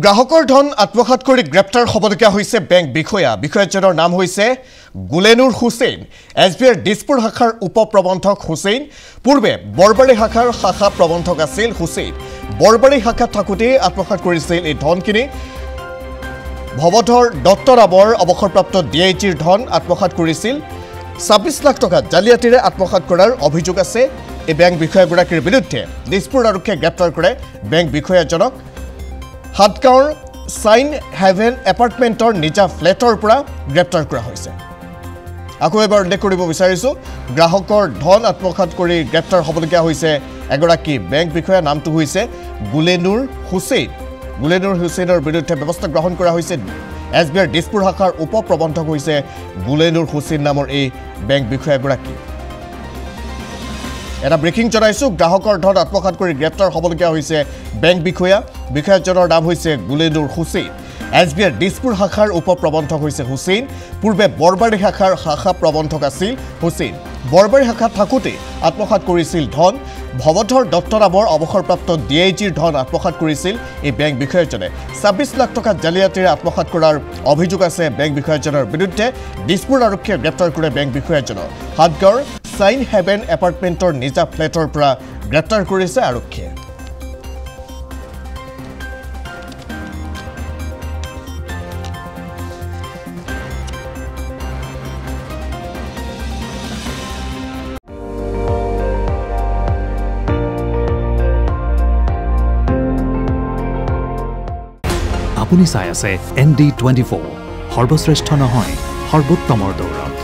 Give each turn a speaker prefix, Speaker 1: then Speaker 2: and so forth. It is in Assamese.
Speaker 1: গ্ৰাহকৰ ধন আত্মসাত কৰি গ্ৰেপ্তাৰ হ'বলগীয়া হৈছে বেংক বিষয়া। বিষয়াজনৰ নাম হৈছে গুলেনুৰ হুছেইন। এছ বি আইৰ দিছপুৰ শাখাৰ উপ প্ৰবন্ধক হুছেইন। পূৰ্বে বৰবাৰী শাখাৰ শাখা প্ৰবন্ধক আছিল হুছেইন। বৰবাৰী শাখাত থাকোঁতেই আত্মসাত কৰিছিল এই ধনখিনি। ভৱধৰ দত্ত নামৰ অৱসৰপ্ৰাপ্ত ডি আই জিৰ ধন আত্মসাত কৰিছিল। ছাব্বিছ লাখ টকা জালিয়াতিৰে আত্মসাত কৰাৰ অভিযোগ আছে। এই বেংক বিষয়াগৰাকীৰ বিৰুদ্ধে দিছপুৰ আৰক্ষীয়ে গ্ৰেপ্তাৰ কৰে। বেংক বিষয়াজনক হাটগাঁৱৰ ছাইন হেভেন এপাৰ্টমেণ্টৰ নিজা ফ্লেটৰ পৰা গ্ৰেপ্তাৰ কৰা হৈছে। আকৌ এবাৰ উল্লেখ কৰিব বিচাৰিছোঁ গ্ৰাহকৰ ধন আত্মসাত কৰি গ্ৰেপ্তাৰ হ'বলগীয়া হৈছে এগৰাকী বেংক বিষয়া নামটো হৈছে গুলেনুৰ হুছেইন। গুলেনুৰ হুছেইনৰ বিৰুদ্ধে ব্যৱস্থা গ্ৰহণ কৰা হৈছে। এছ বি আইৰ দিছপুৰ শাখাৰ উপ প্ৰবন্ধক হৈছে গুলেনুৰ হুছেইন নামৰ এই বেংক বিষয়াগৰাকী। এটা ব্ৰেকিং জনাইছোঁ গ্ৰাহকৰ ধন আত্মসাত কৰি গ্ৰেপ্তাৰ হ'বলগীয়া হৈছে বেংক বিষয়া। বিষয়াজনৰ নাম হৈছে গুলেনুৰ হুছেইন। এছ বি আইৰ দিছপুৰ শাখাৰ উপ প্ৰবন্ধক হৈছে হুছেইন। পূৰ্বে বৰবাৰী শাখাৰ শাখা প্ৰবন্ধক আছিল হুছেইন। বৰবাৰী শাখাত থাকোঁতেই আত্মসাত কৰিছিল ধন। ভৱধৰ দত্ত নামৰ অৱসৰপ্ৰাপ্ত ডি আই জিৰ ধন আত্মসাত কৰিছিল এই বেংক বিষয়াজনে। ছাব্বিছ লাখ টকা জালিয়াতিৰে আত্মসাত কৰাৰ অভিযোগ আছে বেংক বিষয়াজনৰ বিৰুদ্ধে। দিছপুৰ আৰক্ষীয়ে গ্ৰেপ্তাৰ কৰে বেংক বিষয়াজনক। হাটগাঁৱৰ ছাইন হেভেন এপাৰ্টমেণ্টৰ নিজা ফ্লেটৰ পৰা গ্ৰেপ্তাৰ কৰিছে আৰক্ষীয়ে।
Speaker 2: আপুনি চাই আছে এন ডি টুৱেণ্টি ফ'ৰ সৰ্বশ্ৰেষ্ঠ নহয় সৰ্বোত্তমৰ দৌৰত।